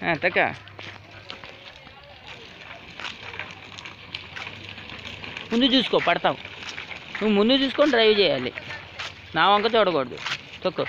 ఆ, ముందు చూసుకో పడతావు నువ్వు ముందు చూసుకొని డ్రైవ్ చేయాలి. నా వంక చూడకూడదు తొక్కు.